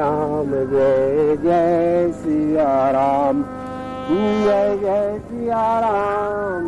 Ram Jai Jai Siya Ram. Jai Jai Siya Ram.